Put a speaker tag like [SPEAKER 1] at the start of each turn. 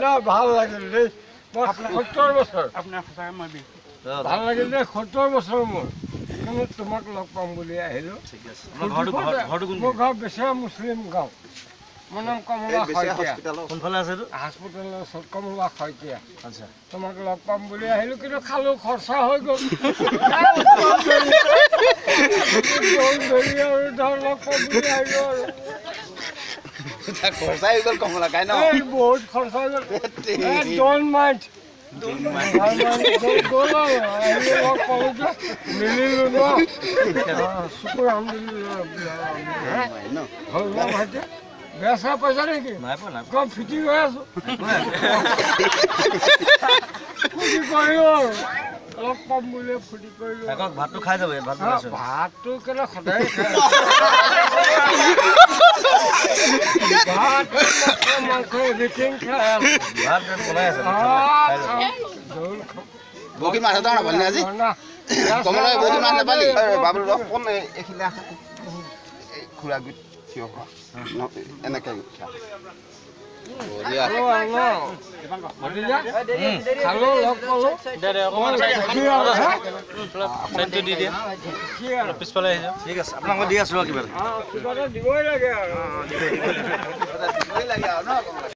[SPEAKER 1] নাই, ভাল লাগিল দেই মই সত্তৰ বছৰ
[SPEAKER 2] আপোনাৰ সঁচাকৈ মই বিহু
[SPEAKER 1] ভাল লাগিল দেই সত্তৰ বছৰ মোৰ কিন্তু তোমাক লগ পাম বুলি আহিলোঁ? মোৰ ঘৰ বেচেৰা মুছলিম গাঁও। মোৰ নাম কমলা শইকীয়া
[SPEAKER 3] কোনফালে আছে
[SPEAKER 1] হস্পিটেলৰ ওচৰত কমলা শইকীয়া
[SPEAKER 3] আচ্ছা।
[SPEAKER 1] তোমাক লগ পাম বুলি আহিলোঁ কিন্তু খালোঁ খৰচা হৈ গ'ল। গ'ল ধৰি আৰু ধৰ লগ পাম বুলি আহিলোঁ আৰু।
[SPEAKER 4] হৈ গ'ল ন
[SPEAKER 1] বহুত খৰচা হৈ গ'ল চেয়া পাইছা নেকি কম ফিটিং হৈ আছো ফূৰ্তি কৰিলোঁ আৰু লগ পাম বুলি ফূৰ্তি কৰিলোঁ
[SPEAKER 3] আকৌ ভাতটো খাই যাব
[SPEAKER 1] ভাতটো কেলে সদায় মাংস এভৰিথিং খাই
[SPEAKER 3] ভাত বনাই আছে।
[SPEAKER 4] বৰশী মাছ এটা নাপালি? আজি
[SPEAKER 1] না,
[SPEAKER 4] কমলা বৰশী মাছ নাপালি বাবুল কোন এইখিনিলে আহা খুৰা গুৰিত থিয় হোৱা। এনেকে।
[SPEAKER 3] পিছফালে আহি ঠিক আছে আপোনাক দি আছোঁ আৰু কিবা
[SPEAKER 1] দিবই লাগে আৰু
[SPEAKER 4] দিবই লাগে আৰু ন কমলা